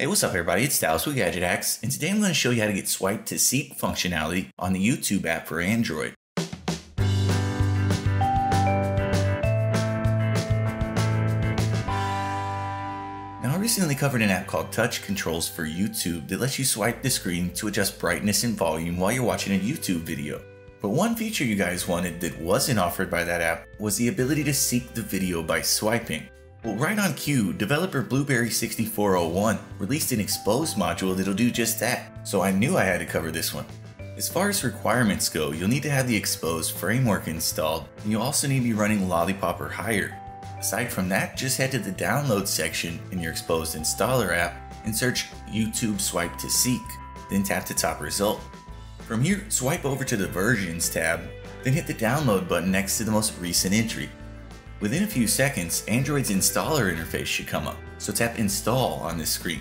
Hey, what's up everybody? It's Dallas with Gadget and today I'm going to show you how to get swipe to seek functionality on the YouTube app for Android. Now, I recently covered an app called Touch Controls for YouTube that lets you swipe the screen to adjust brightness and volume while you're watching a YouTube video. But one feature you guys wanted that wasn't offered by that app was the ability to seek the video by swiping. Well, right on cue, developer Blueberry6401 released an Xposed module that'll do just that, so I knew I had to cover this one. As far as requirements go, you'll need to have the Xposed framework installed, and you'll also need to be running Lollipop or higher. Aside from that, just head to the download section in your Xposed installer app and search YouTube Swipe to Seek, then tap the top result. From here, swipe over to the Versions tab, then hit the download button next to the most recent entry. Within a few seconds, Android's installer interface should come up, so tap Install on this screen.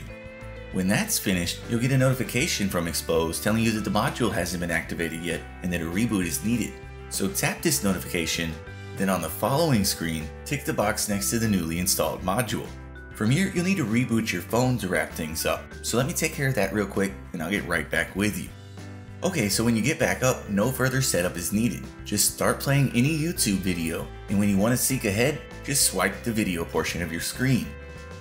When that's finished, you'll get a notification from Xposed telling you that the module hasn't been activated yet and that a reboot is needed. So tap this notification, then on the following screen, tick the box next to the newly installed module. From here, you'll need to reboot your phone to wrap things up, so let me take care of that real quick and I'll get right back with you. Okay, so when you get back up, no further setup is needed. Just start playing any YouTube video, and when you want to seek ahead, just swipe the video portion of your screen.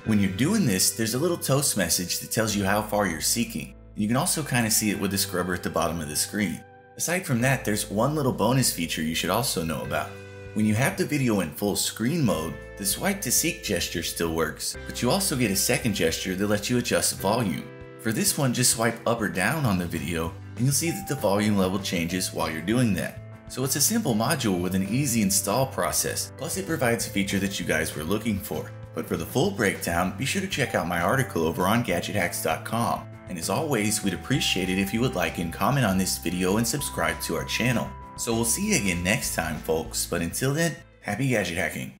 When you're doing this, there's a little toast message that tells you how far you're seeking. You can also kind of see it with the scrubber at the bottom of the screen. Aside from that, there's one little bonus feature you should also know about. When you have the video in full screen mode, the swipe to seek gesture still works, but you also get a second gesture that lets you adjust volume. For this one, just swipe up or down on the video and you'll see that the volume level changes while you're doing that. So it's a simple module with an easy install process, plus it provides a feature that you guys were looking for. But for the full breakdown, be sure to check out my article over on GadgetHacks.com. And as always, we'd appreciate it if you would like and comment on this video and subscribe to our channel. So we'll see you again next time folks, but until then, happy gadget hacking.